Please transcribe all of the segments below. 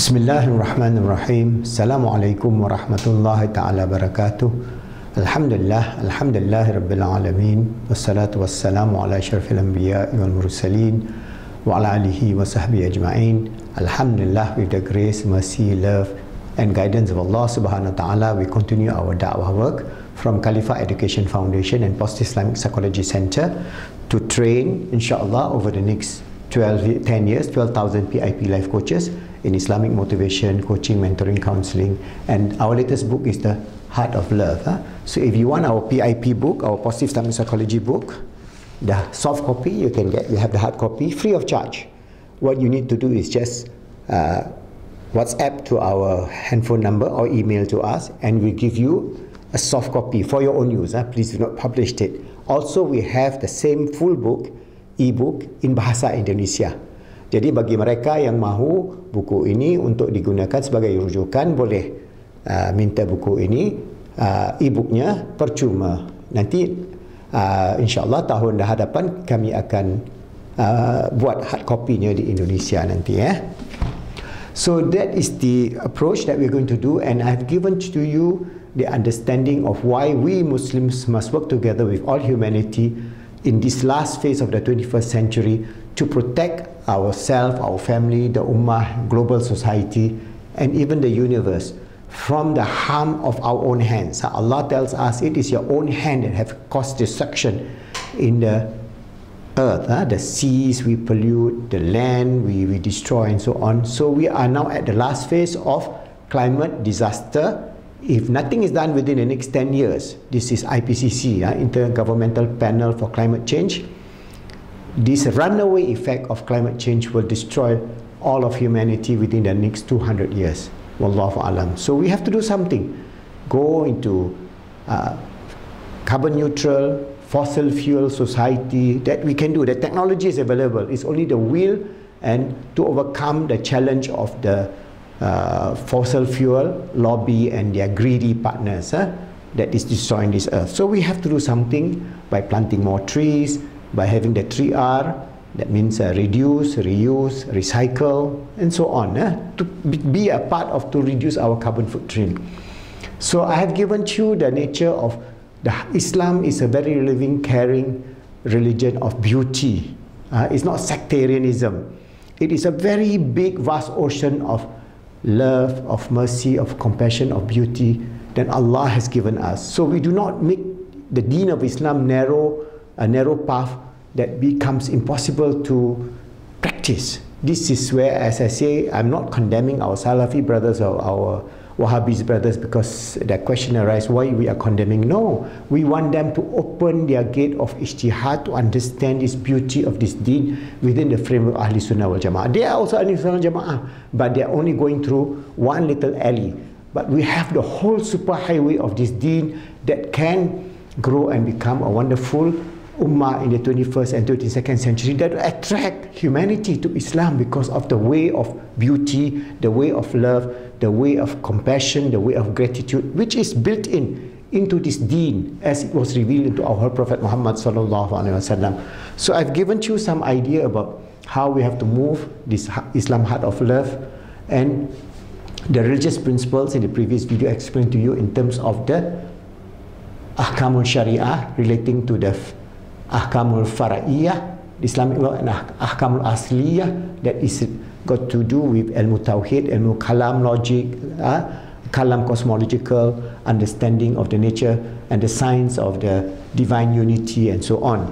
Bismillahirrahmanirrahim. Assalamualaikum warahmatullahi taala wabarakatuh. Alhamdulillah, alhamdulillah rabbil alamin. Wassalatu wassalamu ala asyrafil anbiya wal mursalin wa ala alihi wa sahbihi ajma'in. Alhamdulillah with the grace, mercy, love and guidance of Allah Subhanahu wa taala we continue our da'wah work from Khalifa Education Foundation and Positive Islamic Psychology Center to train inshallah over the next 12 10 years 12,000 PIP life coaches in Islamic motivation, coaching, mentoring, counseling. And our latest book is The Heart of Love. Huh? So if you want our PIP book, our Positive Islamic Psychology book, the soft copy you can get, you have the hard copy free of charge. What you need to do is just uh, WhatsApp to our handphone number or email to us and we give you a soft copy for your own use. Huh? Please do not publish it. Also, we have the same full book, e-book in Bahasa Indonesia. Jadi bagi mereka yang mahu buku ini untuk digunakan sebagai rujukan boleh uh, minta buku ini uh, e-booknya percuma. Nanti uh, insyaAllah tahun hadapan kami akan uh, buat hard copy-nya di Indonesia nanti ya. Eh. So that is the approach that we're going to do and I've given to you the understanding of why we Muslims must work together with all humanity in this last phase of the 21st century to protect ourselves, our family, the ummah, global society, and even the universe from the harm of our own hands. Allah tells us it is your own hand that have caused destruction in the earth. Huh? The seas we pollute, the land we, we destroy, and so on. So we are now at the last phase of climate disaster. If nothing is done within the next 10 years, this is IPCC, huh? Intergovernmental Panel for Climate Change this runaway effect of climate change will destroy all of humanity within the next 200 years. Wallahu alam. So we have to do something. Go into uh, carbon neutral, fossil fuel society that we can do. The technology is available. It's only the will and to overcome the challenge of the uh, fossil fuel lobby and their greedy partners huh, that is destroying this earth. So we have to do something by planting more trees, by having the 3R, that means uh, reduce, reuse, recycle, and so on, eh? to be a part of to reduce our carbon footprint. So I have given you the nature of the Islam is a very living, caring religion of beauty. Uh, it's not sectarianism. It is a very big, vast ocean of love, of mercy, of compassion, of beauty that Allah has given us. So we do not make the deen of Islam narrow a narrow path that becomes impossible to practice. This is where, as I say, I'm not condemning our Salafi brothers or our Wahhabis brothers because that question arises why we are condemning. No, we want them to open their gate of ijtihad to understand this beauty of this deen within the framework of Ahli Sunnah wal Jama'ah. They are also Ahli Sunnah wal Jama'ah, but they are only going through one little alley. But we have the whole super highway of this deen that can grow and become a wonderful ummah in the 21st and 22nd century that attract humanity to Islam because of the way of beauty, the way of love, the way of compassion, the way of gratitude, which is built in into this deen as it was revealed into our Prophet Muhammad. So I've given you some idea about how we have to move this Islam heart of love and the religious principles in the previous video explained to you in terms of the ahkamul sharia relating to the ahkamul fara'iyah Islamic law and ah, ahkamul asliyah that is got to do with ilmu tauhid ilmu kalam logic uh, kalam cosmological understanding of the nature and the science of the divine unity and so on.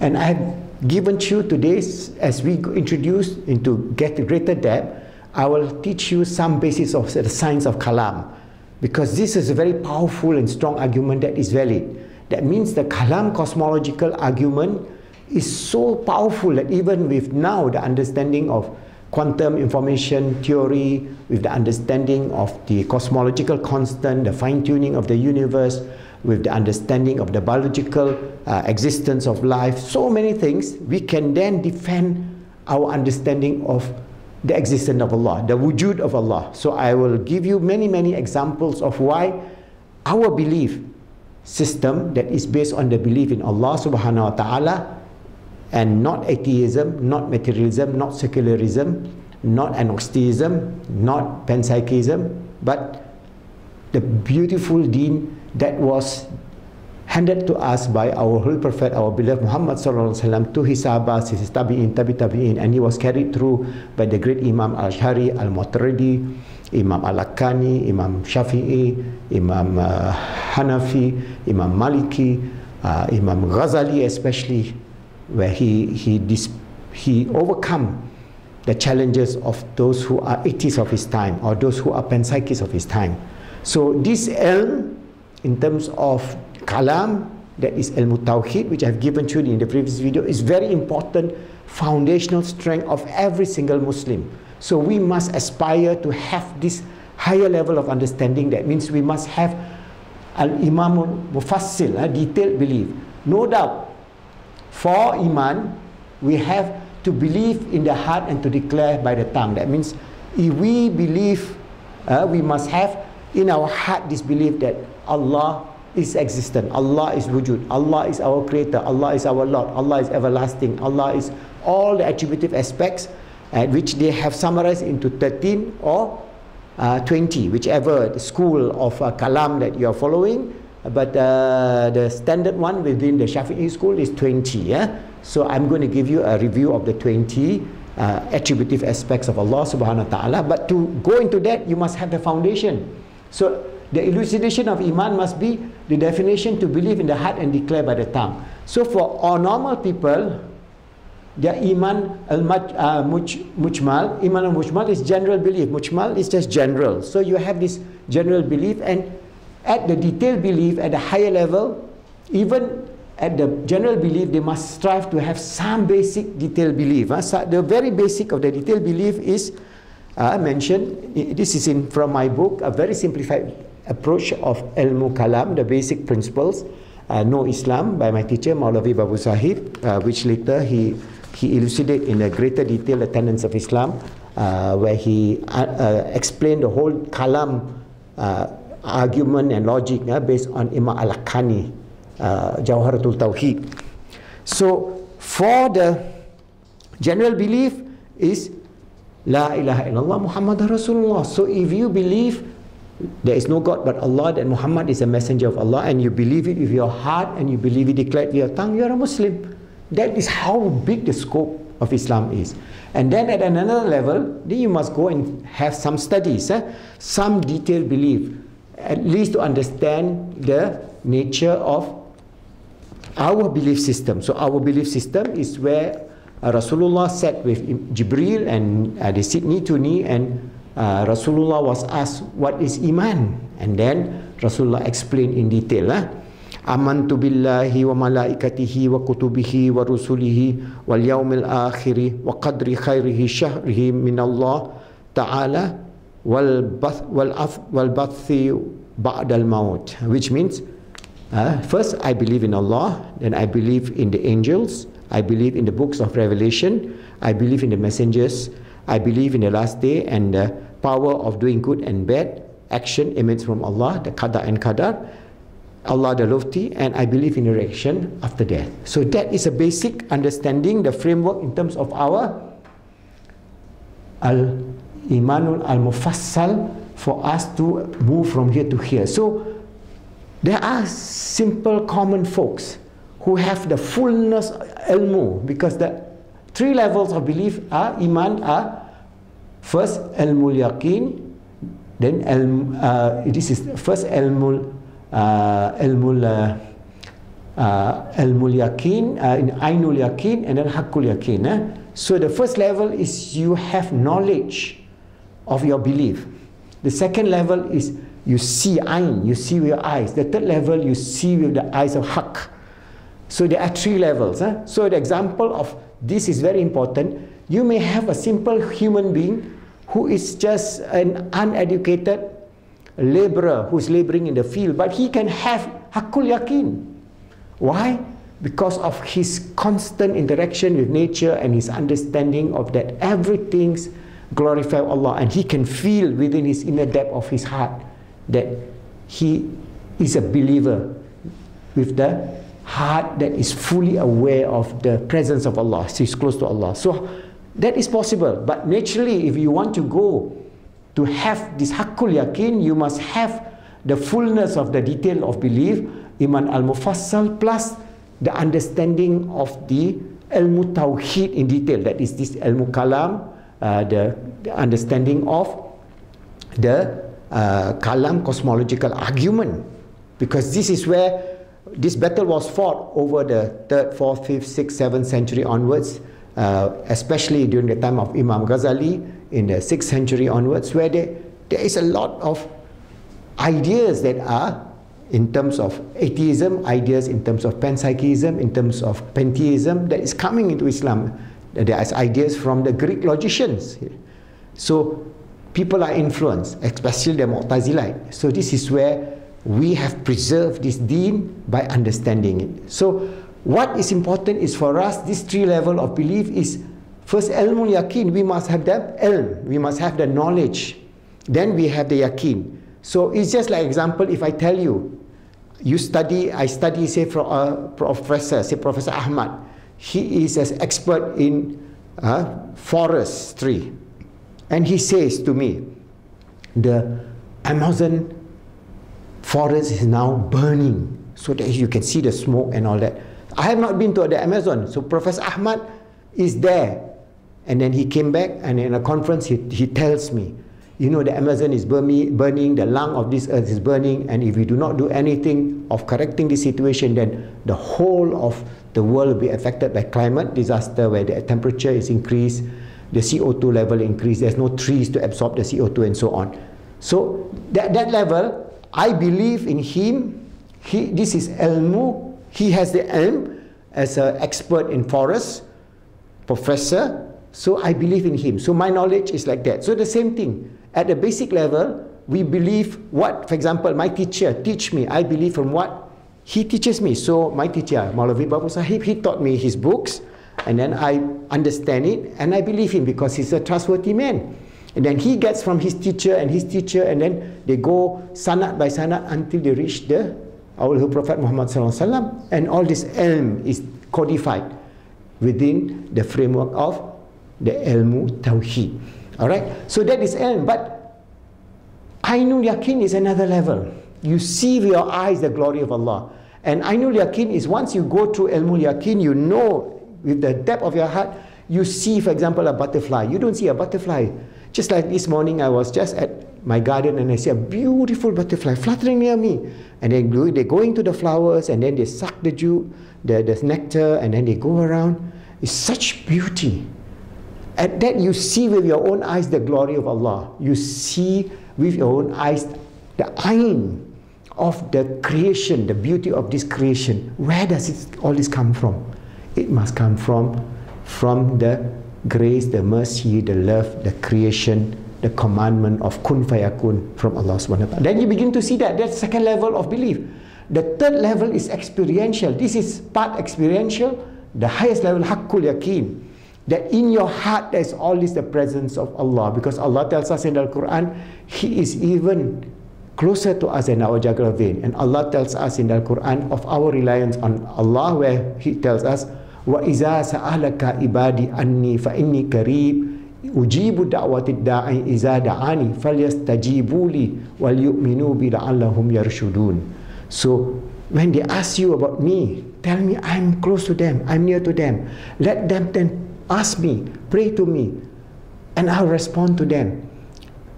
And i have given you today as we introduce into get greater depth i will teach you some basis of the science of kalam because this is a very powerful and strong argument that is valid that means the Kalam cosmological argument is so powerful that even with now the understanding of quantum information theory, with the understanding of the cosmological constant, the fine-tuning of the universe, with the understanding of the biological uh, existence of life, so many things, we can then defend our understanding of the existence of Allah, the wujud of Allah. So I will give you many, many examples of why our belief system that is based on the belief in Allah subhanahu wa ta'ala and not atheism, not materialism, not secularism, not agnosticism, not panpsychism, but the beautiful deen that was handed to us by our holy prophet, our beloved Muhammad wasallam to his sahabas, his tabi'in, tabi tabi'in, and he was carried through by the great Imam Al-Ash'ari, Al-Maturidi, Imam Al-Laqqani, Imam Shafi'i, Imam uh, Hanafi, Imam Maliki, uh, Imam Ghazali especially, where he, he, dis- he overcome the challenges of those who are atheists of his time or those who are panpsychists of his time. So this ilm, in terms of kalam, that is ilmu tawhid, which I've given to you in the previous video, is very important foundational strength of every single Muslim. So we must aspire to have this higher level of understanding. That means we must have al-imam mufassil, a detailed belief. No doubt, for iman, we have to believe in the heart and to declare by the tongue. That means if we believe, uh, we must have in our heart this belief that Allah is existent, Allah is wujud, Allah is our creator, Allah is our Lord, Allah is everlasting, Allah is all the attributive aspects at which they have summarized into 13 or uh, 20, whichever school of uh, Kalam that you are following. But uh, the standard one within the Shafi'i school is 20. Yeah? So I'm going to give you a review of the 20 uh, attributive aspects of Allah subhanahu wa ta'ala. But to go into that, you must have the foundation. So the elucidation of Iman must be the definition to believe in the heart and declare by the tongue. So for all normal people, their iman al uh, mujmal iman al mujmal is general belief mujmal is just general so you have this general belief and at the detailed belief at a higher level even at the general belief they must strive to have some basic detailed belief uh. so the very basic of the detailed belief is uh, mentioned this is in from my book a very simplified approach of ilmu kalam the basic principles uh, no Islam by my teacher Maulavi Babu Sahib uh, which later he he elucidated in a greater detail the tenets of Islam, uh, where he uh, uh, explained the whole kalam uh, argument and logic uh, based on Imam Al-Akani, uh, Jawharatul Tawheed. So, for the general belief is La ilaha illallah Muhammad Rasulullah. So, if you believe there is no God but Allah, that Muhammad is a messenger of Allah, and you believe it with your heart and you believe it declared with your tongue, you are a Muslim. That is how big the scope of Islam is. And then at another level, then you must go and have some studies, eh? some detailed belief, at least to understand the nature of our belief system. So our belief system is where Rasulullah sat with Jibril and uh, they sit knee to knee and uh, Rasulullah was asked what is iman and then Rasulullah explained in detail. Eh? amantu billahi wa malaikatihi wa kutubihi wa rusulihi wal yaumil akhiri wa qadri khairihi syahrihi min Allah ta'ala wal bath wal af wal bathi ba'dal maut which means uh, first I believe in Allah then I believe in the angels I believe in the books of revelation I believe in the messengers I believe in the last day and the power of doing good and bad action emanates from Allah the qada and qadar Allah the Lofty, and I believe in resurrection after death. So that is a basic understanding, the framework in terms of our al-imanul al-mufassal for us to move from here to here. So there are simple common folks who have the fullness ilmu because the three levels of belief are iman are first ilmul yaqin then ilm, uh, this is first ilmul uh, ilmul uh, uh, ilmul yakin, uh, ainul yakin, and then hakul yakin. Eh? So the first level is you have knowledge of your belief. The second level is you see ain, you see with your eyes. The third level you see with the eyes of hak. So there are three levels. Eh? So the example of this is very important. You may have a simple human being who is just an uneducated laborer who's laboring in the field, but he can have hakul yakin. Why? Because of his constant interaction with nature and his understanding of that everything's glorify Allah and he can feel within his inner depth of his heart that he is a believer with the heart that is fully aware of the presence of Allah. So he's close to Allah. So That is possible. But naturally, if you want to go to have this hakul yakin, you must have the fullness of the detail of belief, iman al-mufassal plus the understanding of the ilmu tauhid in detail. That is this ilmu kalam, uh, the, the understanding of the uh, kalam cosmological argument. Because this is where this battle was fought over the 3rd, 4th, 5th, 6th, 7th century onwards, uh, especially during the time of Imam Ghazali in the 6th century onwards, where there, there is a lot of ideas that are in terms of atheism, ideas in terms of panpsychism, in terms of pantheism that is coming into Islam. There are ideas from the Greek logicians. So people are influenced, especially the Mu'tazilite. So this is where we have preserved this deen by understanding it. So what is important is for us, this three level of belief is first ilmul yakin, we must have the ilm, we must have the knowledge. Then we have the yakin. So it's just like example, if I tell you, you study, I study, say, for a professor, say Professor Ahmad. He is an expert in uh, forestry. And he says to me, the Amazon forest is now burning so that you can see the smoke and all that. I have not been to the Amazon. So Professor Ahmad is there. And then he came back and in a conference he, he tells me, you know the Amazon is burning, the lung of this earth is burning, and if we do not do anything of correcting this situation, then the whole of the world will be affected by climate disaster where the temperature is increased, the CO2 level increased, there's no trees to absorb the CO2 and so on. So that, that level, I believe in him. He, this is ilmu. He has the ilm as an expert in forests, professor. So I believe in him. So my knowledge is like that. So the same thing at the basic level, we believe what, for example, my teacher teach me, I believe from what he teaches me. So my teacher, Maulavi Babu Sahib, he taught me his books, and then I understand it, and I believe him because he's a trustworthy man. And then he gets from his teacher and his teacher, and then they go sanad by sanad until they reach the our Prophet Muhammad and all this ilm is codified within the framework of the ilmu tawheed. Alright? So that is ilm. But Ainul Yakin is another level. You see with your eyes the glory of Allah. And Ainul Yakin is once you go through Ilmul Yakin, you know with the depth of your heart, you see, for example, a butterfly. You don't see a butterfly. Just like this morning, I was just at my garden and I see a beautiful butterfly fluttering near me. And they go, they go into the flowers and then they suck the juice, the, the nectar, and then they go around. It's such beauty. At that, you see with your own eyes the glory of Allah. You see with your own eyes the ayn of the creation, the beauty of this creation. Where does it, all this come from? It must come from, from the grace, the mercy, the love, the creation, the commandment of kun fayakun from Allah subhanahu wa ta'ala. Then you begin to see that. That's second level of belief. The third level is experiential. This is part experiential. The highest level, hakul yakin that in your heart there's always the presence of Allah because Allah tells us in the Quran He is even closer to us than our jugular vein and Allah tells us in the Quran of our reliance on Allah where He tells us wa iza sa'alaka ibadi anni fa inni qarib ujibu da'wati da'i iza da'ani falyastajibu li wal yu'minu bi la'allahum yarshudun so when they ask you about me tell me I'm close to them I'm near to them let them then ask me, pray to me, and I'll respond to them.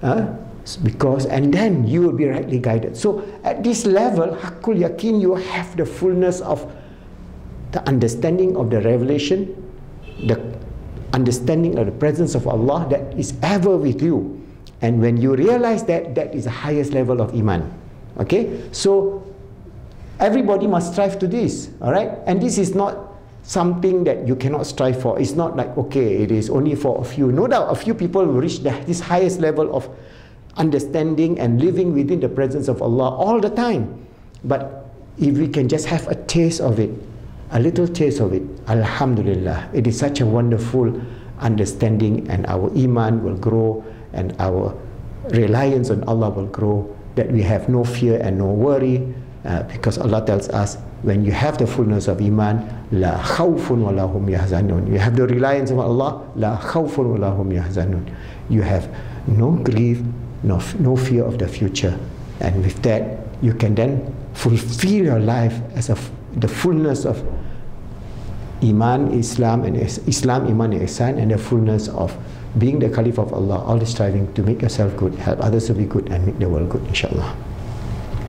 Uh, because and then you will be rightly guided. So at this level, hakul yakin, you have the fullness of the understanding of the revelation, the understanding of the presence of Allah that is ever with you. And when you realize that, that is the highest level of iman. Okay? So everybody must strive to this. All right? And this is not something that you cannot strive for. It's not like, okay, it is only for a few. No doubt, a few people will reach the, this highest level of understanding and living within the presence of Allah all the time. But if we can just have a taste of it, a little taste of it, Alhamdulillah, it is such a wonderful understanding and our iman will grow and our reliance on Allah will grow that we have no fear and no worry uh, because Allah tells us when you have the fullness of iman, la khawfun wa lahum yahzanun. You have the reliance on Allah, la khawfun wa lahum yahzanun. You have no grief, no, no fear of the future. And with that, you can then fulfill your life as a, the fullness of Iman, Islam, and Islam, Iman, and Ihsan, and the fullness of being the Caliph of Allah, always striving to make yourself good, help others to be good, and make the world good, inshallah.